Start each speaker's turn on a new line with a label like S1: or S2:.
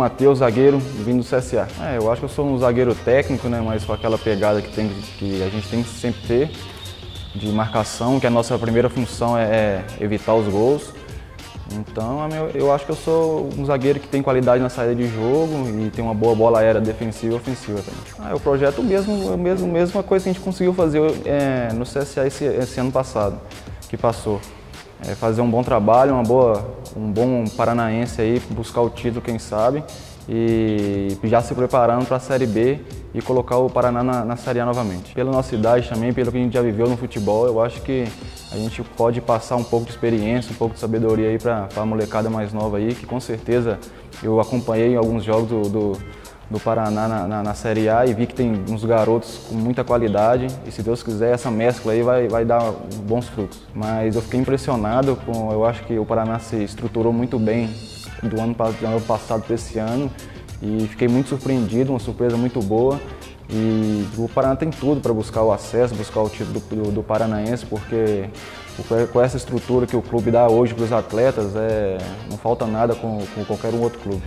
S1: Matheus, zagueiro, vindo do CSA. É, eu acho que eu sou um zagueiro técnico, né, mas com aquela pegada que, tem, que a gente tem que sempre ter de marcação, que a nossa primeira função é, é evitar os gols. Então eu acho que eu sou um zagueiro que tem qualidade na saída de jogo e tem uma boa bola aérea defensiva e ofensiva também. Ah, o projeto mesmo, mesmo, mesma coisa que a gente conseguiu fazer é, no CSA esse, esse, ano passado, que passou. É, fazer um bom trabalho, uma boa, um bom paranaense aí, buscar o título, quem sabe, e já se preparando para a Série B e colocar o Paraná na, na Série A novamente. Pela nossa idade também, pelo que a gente já viveu no futebol, eu acho que a gente pode passar um pouco de experiência, um pouco de sabedoria aí para a molecada mais nova aí, que com certeza eu acompanhei alguns jogos do, do, do Paraná na, na, na, Série A e vi que tem uns garotos com muita qualidade e se Deus quiser essa mescla aí vai, vai dar bons frutos. Mas eu fiquei impressionado com, eu acho que o Paraná se estruturou muito bem do ano, do ano passado para esse ano e fiquei muito surpreendido, uma surpresa muito boa. E o Paraná tem tudo para buscar o acesso, buscar o título do, do, do Paranaense, porque com essa estrutura que o clube dá hoje para os atletas, é, não falta nada com, com qualquer um outro clube.